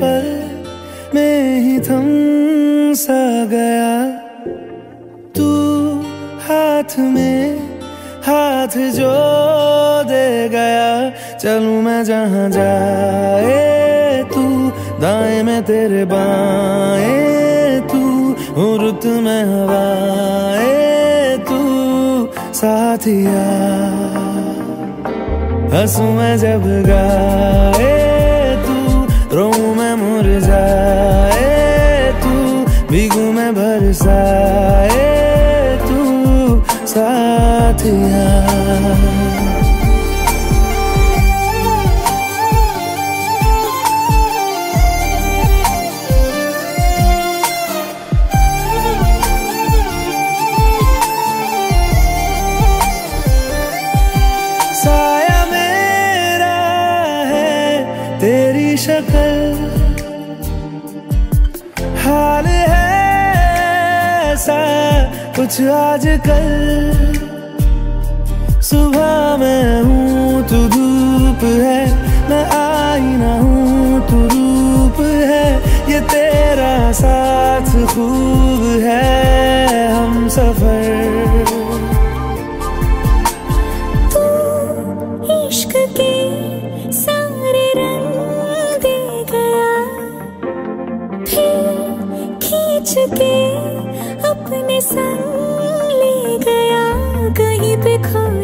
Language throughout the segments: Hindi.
पल में ही थम सा गया। तू हाथ में हाथ जो चलू मैं जहाँ जाए तू, दाएँ में तेरे बाएँ तू रुत में हवाए तू साथिया हंसू मैं जब गाए तू रो मैं मुरझाए तू, भीगू मैं बरसाए तू साथिया शक्ल। हाल है ऐसा कुछ आजकल। सुबह मैं हूँ तू धूप है मैं आई ना हूँ तू रूप है। ये तेरा साथ खूब है हम सफ़र। खींच अपने संग ले गया कहीं पे खो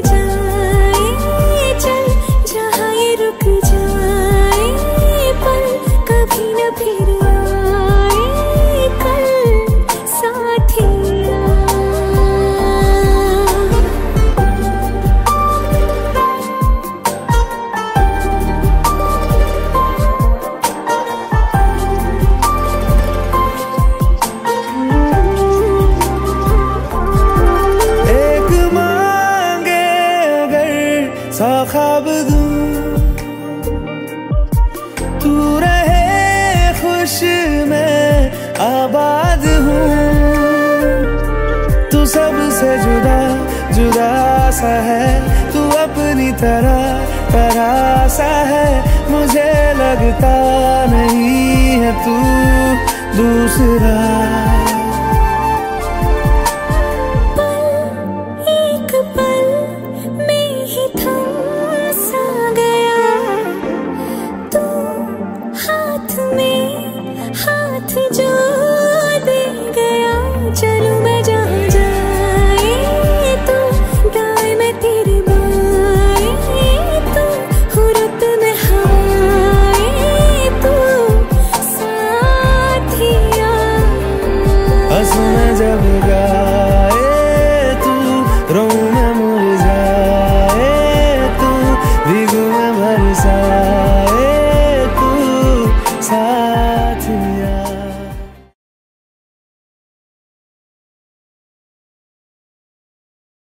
सौ ख्वाब दूँ तू रहे खुश मैं आबाद हूँ तू सबसे जुदा जुदा सा है तू अपनी तरह तरह सा है मुझे लगता नहीं है तू दूसरा